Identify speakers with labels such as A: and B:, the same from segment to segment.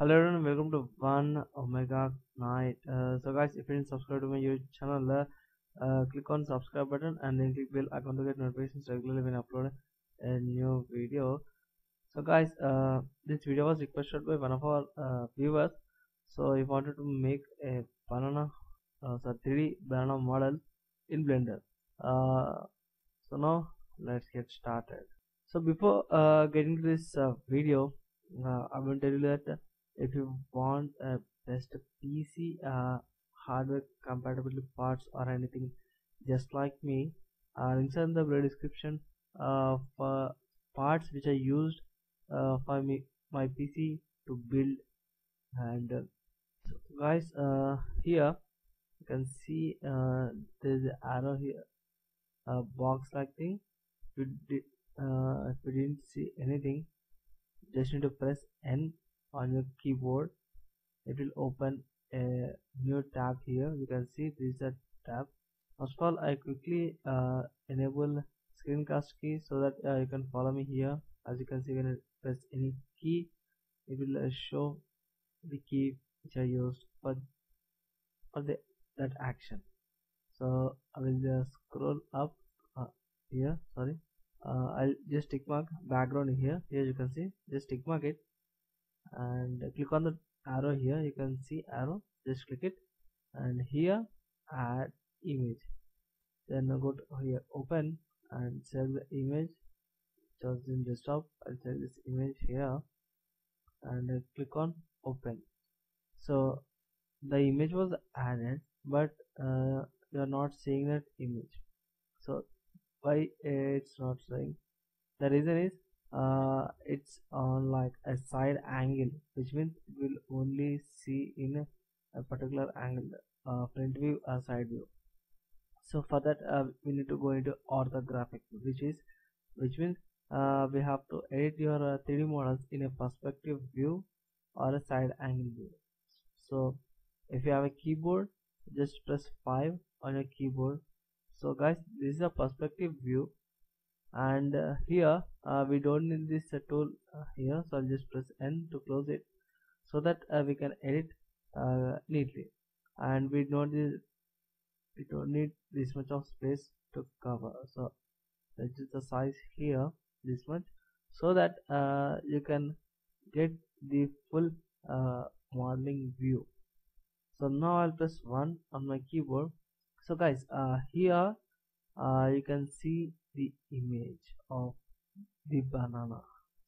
A: hello everyone welcome to one omega knight. Uh, so guys if you didn't subscribe to my youtube channel uh, uh, click on subscribe button and then click bell icon to get notifications regularly when I upload a new video. So guys uh, this video was requested by one of our uh, viewers. So he wanted to make a banana so 3d banana model in blender. So now let's get started. So before getting to this video uh, i will tell you that if you want a best pc uh, hardware compatibility parts or anything just like me uh, links are in the below description uh, parts which I used uh, for me my PC to build. And uh, so guys uh, here you can see uh, there's an arrow here a box like thing. If you, uh, if you didn't see anything just need to press N on your keyboard. It will open a new tab here. You can see this is a tab. First of all I quickly uh, enable screencast key so that uh, you can follow me here. As you can see when I press any key it will uh, show the key which I used for, for the, that action. So I will just scroll up uh, here. Sorry. Uh, I'll just tick mark background here. Here you can see. Just tick mark it and click on the arrow here. You can see arrow. Just click it. And here add image. Then go to here open and select the image. Just in desktop I'll select this image here. And click on open. So the image was added but uh, you are not seeing that image. So why it's not showing? The reason is uh, it's on like a side angle which means it will only see in a particular angle uh, front view or side view. So for that uh, we need to go into orthographic which is which means uh, we have to edit your uh, 3d models in a perspective view or a side angle view. So if you have a keyboard just press 5 on your keyboard. So guys this is a perspective view and uh, here uh, we don't need this uh, tool uh, here so I'll just press N to close it so that uh, we can edit uh, neatly. And we don't need we don't need this much of space to cover. So let's just the size here this much so that you can get the full modeling view. So now I'll press 1 on my keyboard. So guys here you can see the image of the banana.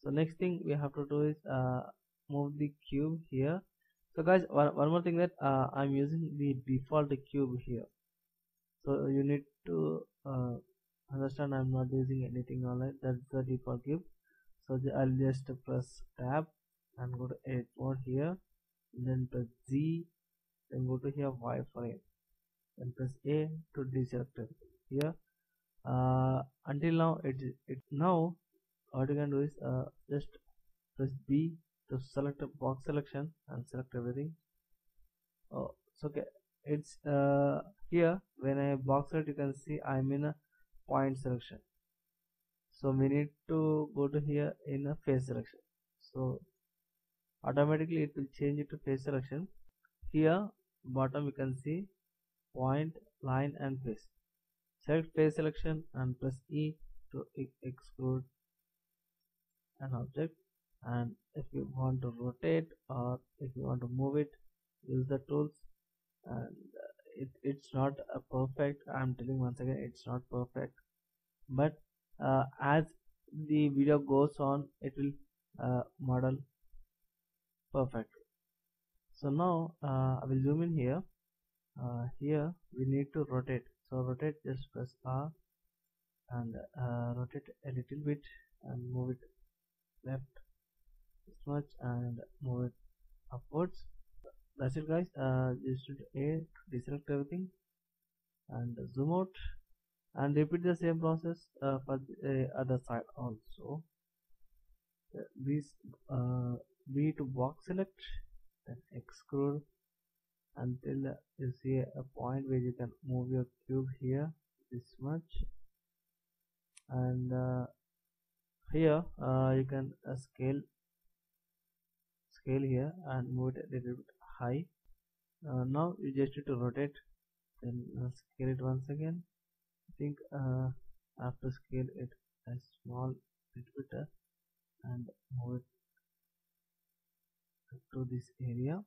A: So next thing we have to do is uh, move the cube here. So guys one, one more thing that uh, i'm using the default cube here. So you need to uh, understand i'm not using anything online. That's the default cube. So i'll just press tab and go to edit mode here. Then press z then go to here wireframe. Then press a to deselect it here uh, until now it, it now what you can do is uh, just press B to select a box selection and select everything. Oh it's okay it's uh, here when I box select you can see I'm in a point selection. So we need to go to here in a face selection. So automatically it will change it to face selection. Here bottom you can see point line and face select face selection and press E to extrude an object. And if you want to rotate or if you want to move it use the tools. And it, it's not a perfect I'm telling once again it's not perfect. But uh, as the video goes on it will uh, model perfect. So now uh, I will zoom in here. Uh, here we need to rotate so rotate just press R and uh, rotate a little bit and move it left this much and move it upwards. That's it guys. Uh, just A deselect everything and zoom out and repeat the same process uh, for the other side also. This uh, B to box select then extrude until you see a point where you can move your cube here this much. And uh, here uh, you can uh, scale scale here and move it a little bit high. Uh, now you just need to rotate then uh, scale it once again. I think uh, scale it a small bit better and move it to this area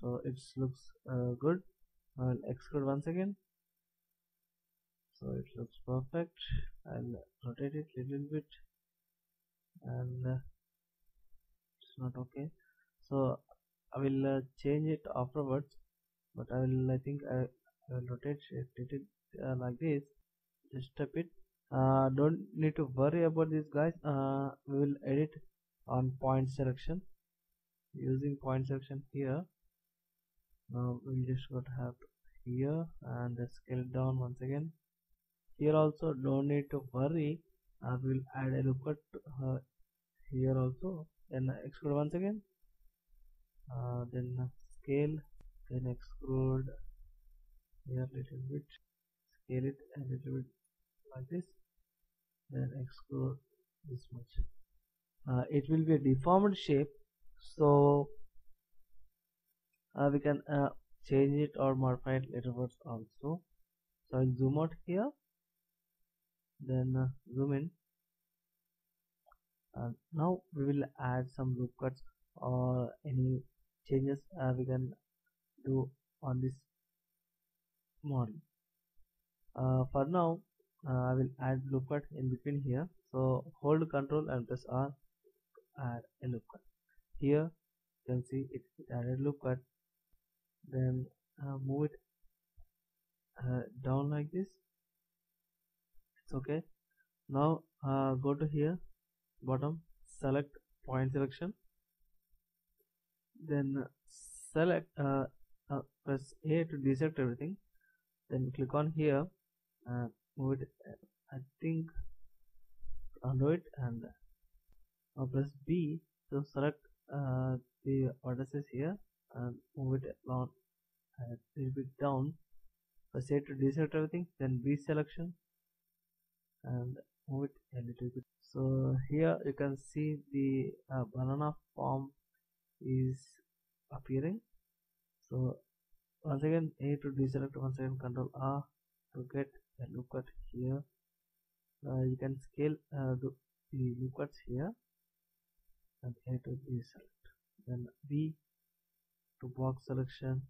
A: so it looks uh, good. I'll extrude once again. So it looks perfect. I'll rotate it a little bit. And uh, it's not okay. So I will uh, change it afterwards. But I will I think I, I will rotate it little uh, like this. Just a bit. Uh, don't need to worry about this guys. Uh, we will edit on point selection. Using point selection here now we'll just got have here and scale it down once again. Here also don't need to worry. I will add a lookup uh, here also. Then extrude once again. Uh, then scale. Then extrude here a little bit. Scale it a little bit like this. Then extrude this much. Uh, it will be a deformed shape. So we can uh, change it or modify it laterwards also. So I'll zoom out here. Then uh, zoom in. Now we will add some loop cuts or any changes uh, we can do on this model. Uh, for now uh, I will add loop cut in between here. So hold control and press R add a loop cut. Here you can see it, it added loop cut then uh, move it uh, down like this. It's okay. Now uh, go to here bottom select point selection. Then select uh, uh, press A to deselect everything. Then click on here and move it I think undo it and now press B. To select uh, the vertices here and move it along a little bit down press A to deselect everything then B selection and move it a little bit. So here you can see the uh, banana form is appearing. So once again A to deselect once again control R to get a loop cut here. Uh, you can scale uh, the, the loop cuts here and A to deselect. Then B to box selection.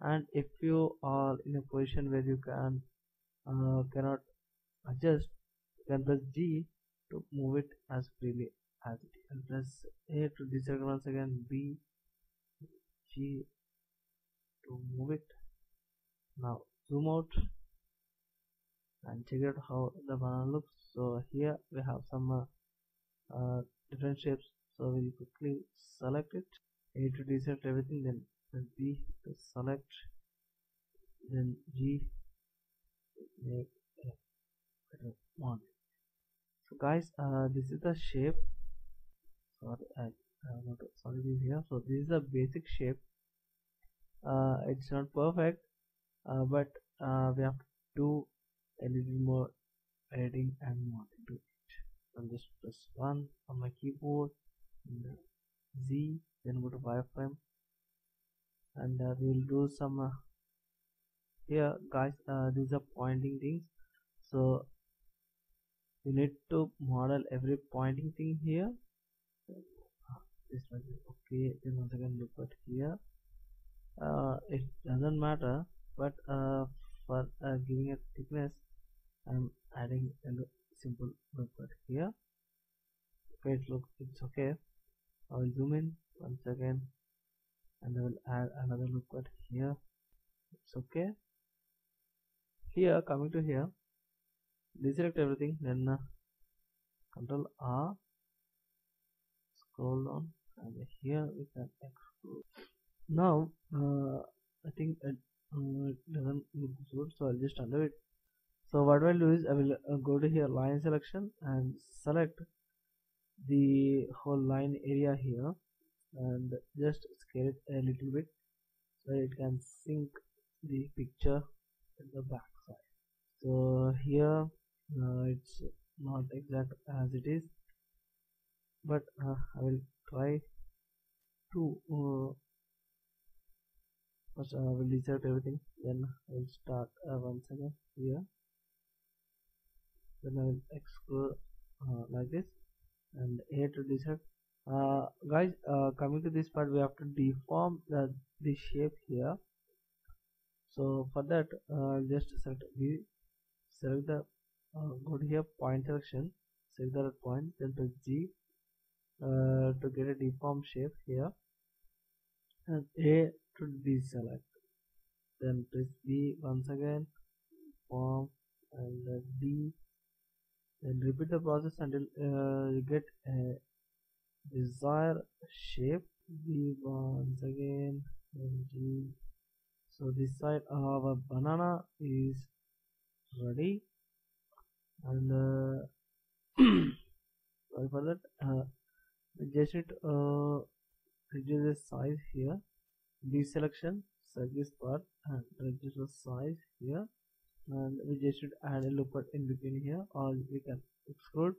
A: And if you are in a position where you can uh, cannot adjust you can press G to move it as freely as it is. And press A to deselect once again B G to move it. Now zoom out and check out how the banana looks. So here we have some uh, uh, different shapes. So we'll quickly select it A to deselect everything then press B to select then G make a one so guys uh, this is the shape. Sorry I, I sorry this here. So this is the basic shape. Uh, it's not perfect uh, but uh, we have to do a little more editing and modding to it. I'll just press 1 on my keyboard Z then go to wireframe. And uh, we'll do some uh, here guys uh, these are pointing things. So you need to model every pointing thing here. This one is okay. Then once again loop cut here. Uh, it doesn't matter but uh, for uh, giving a thickness I'm adding a simple look at here. Okay it looks it's okay I will zoom in once again and I will add another loop cut here. It's okay. Here coming to here. Deselect everything. Then uh, control R. Scroll down. And here we can extrude now uh, I think it, uh, doesn't look good so I'll just undo it. So what I'll do is I will uh, go to here line selection and select the whole line area here and just scale it a little bit so it can sync the picture in the back side. So here uh, it's not exact as it is but uh, I will try to uh, first uh, we'll reset everything then I will start uh, once again here. Then I will explore uh, like this and here to desert uh, guys uh, coming to this part we have to deform the, the shape here. So for that uh, just select we select the uh, go to here point selection select the point then press G uh, to get a deform shape here. And A to deselect then press B once again form and D repeat the process until uh, you get a desired shape. B once again so this side of a banana is ready. And uh, sorry for that uh, just it uh, reduce the size here. Deselection select this part and reduce the size here and we just should add a looper in between here. Or we can extrude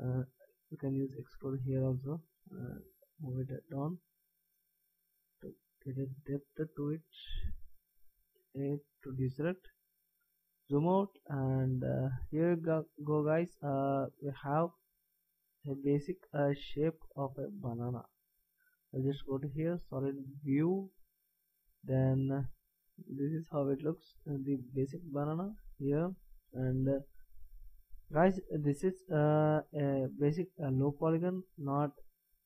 A: uh, we can use extrude here also. Uh, move it down to get a depth to it to deselect zoom out. And uh, here go, go guys uh, we have a basic uh, shape of a banana. I'll just go to here solid view. Then this is how it looks uh, the basic banana here. And uh, guys this is uh, a basic low polygon not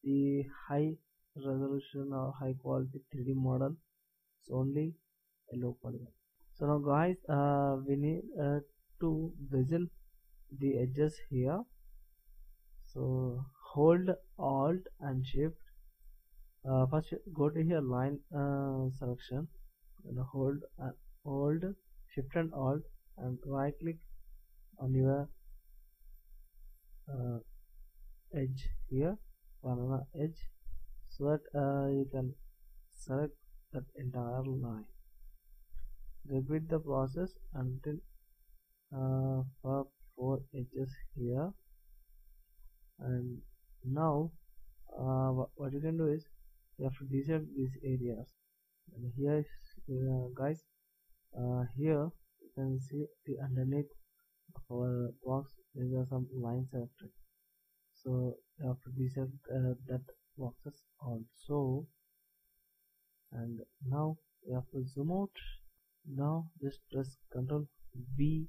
A: the high resolution or high quality 3d model. It's only a low polygon. So now guys uh, we need uh, to bevel the edges here. So hold alt and shift. Uh, first go to here line uh, selection and hold uh, hold shift and alt and right click on your uh, edge here banana edge so that uh, you can select that entire line. Repeat the process until uh, for four edges here. And now uh, what you can do is you have to deselect these areas. And here uh, guys uh, here you can see the underneath of our box there are some lines selected so you have to deselect uh, that boxes also. And now you have to zoom out. Now just press ctrl v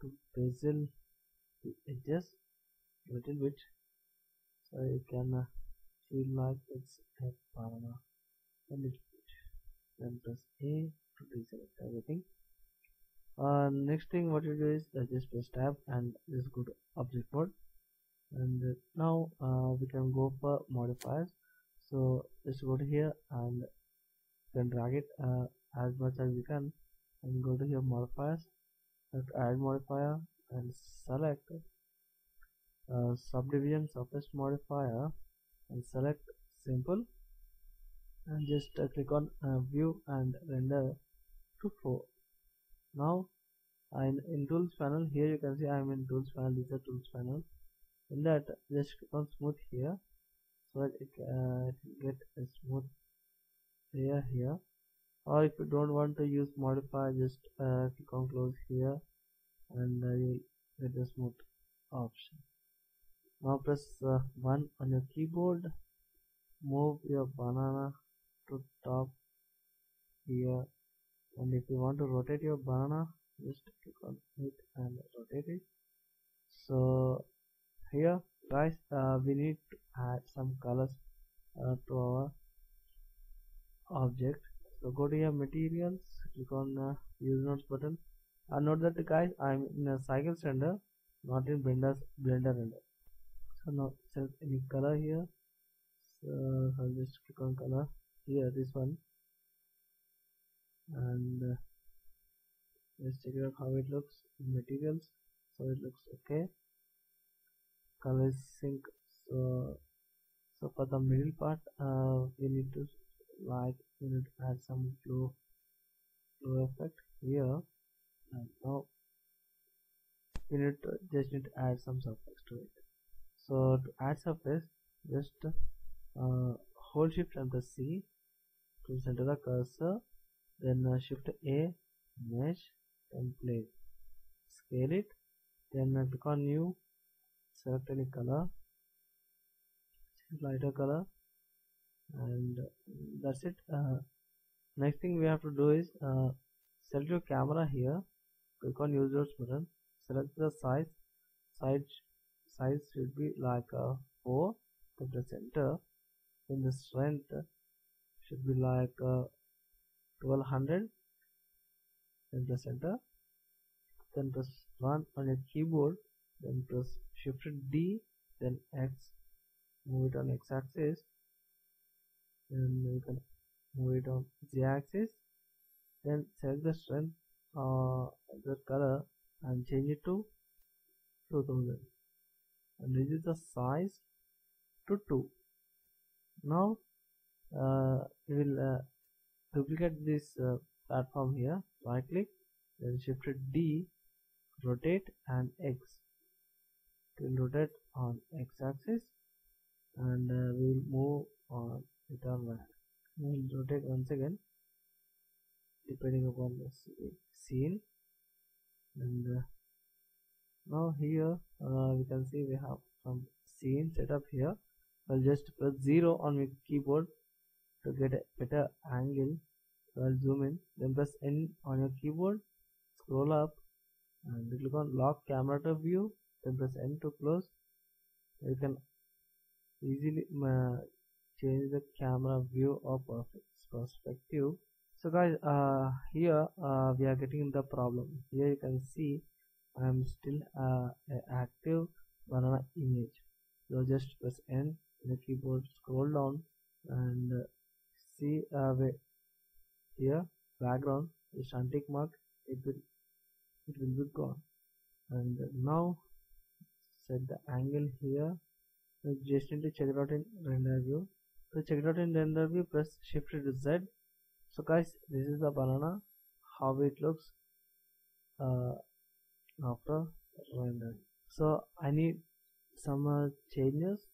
A: to bevel the edges a little bit so you can uh, feel like it's a banana. A little bit then press a to deselect everything. Uh, next thing what you do is uh, just press tab and just go to object mode. And now uh, we can go for modifiers. So just go to here and then drag it uh, as much as you can. And go to here modifiers. Add modifier and select uh, subdivision surface modifier and select simple and just uh, click on uh, view and render to 4 now in, in tools panel. Here you can see I am in tools panel. This is a tools panel. In that just click on smooth here. So that it, uh, get a smooth layer here. Or if you don't want to use modify just uh, click on close here. And uh, you get the smooth option. Now press uh, 1 on your keyboard. Move your banana to top here. And if you want to rotate your banana just click on it and rotate it. So here guys uh, we need to add some colors uh, to our object. So go to your materials click on uh, use nodes button. And note that guys i'm in a cycle render not in blender's blender render. So now select any color here. So i'll just click on color here this one. And uh, let's check out how it looks in materials. So it looks okay. Color sync so so for the middle part uh, we need to like we need to add some glow glow effect here. And now we need to just need to add some surface to it. So to add surface just uh, hold shift and the C to center the cursor then uh, shift A mesh template. Scale it then uh, click on new select any color lighter color and that's it. Uh, next thing we have to do is uh, select your camera here. Click on use button. Select the size. Size size should be like uh, 4 to the center. In the strength should be like uh, 1200 in the center. Then press 1 on your keyboard. Then press shift D. Then X. Move it on X axis. Then you can move it on Z axis. Then select the strength uh, the color and change it to 2000 and reduce the size to 2 now we will uh, duplicate this uh, platform here. Right click then shift D rotate and X. It will rotate on X axis and uh, we will move on return left we will rotate once again depending upon the scene. And uh, now here uh, we can see we have some scene set up here. I'll just press 0 on my keyboard to get a better angle I'll zoom in then press N on your keyboard scroll up and click on lock camera to view then press N to close. You can easily uh, change the camera view or perspective. So guys uh, here uh, we are getting the problem. Here you can see I am still uh, active banana image. So just press N on the keyboard scroll down and uh, see uh, here background is tick mark. It will it will be gone. And now set the angle here. Just need to check it out in render view. So check it out in render view press shift to Z. So guys this is the banana. How it looks uh, after render. So I need some uh, changes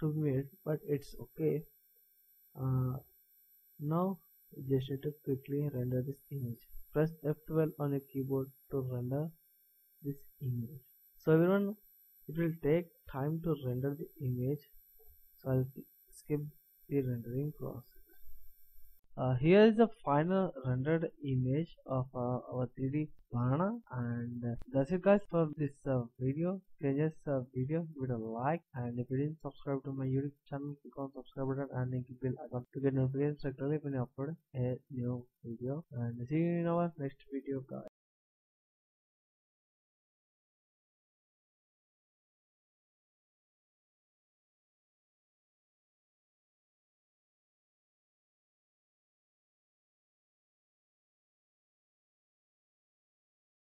A: to be made but it's okay uh, now just to quickly render this image. Press F12 on your keyboard to render this image. So everyone it will take time to render the image. So I'll skip the rendering process uh, here is the final rendered image of uh, our 3d banana and uh, that's it guys for this uh, video. If you just uh, video give a like. And if you didn't subscribe to my youtube channel click on subscribe button and link bell icon to get notifications regularly when i upload a new video. And see you in our next video guys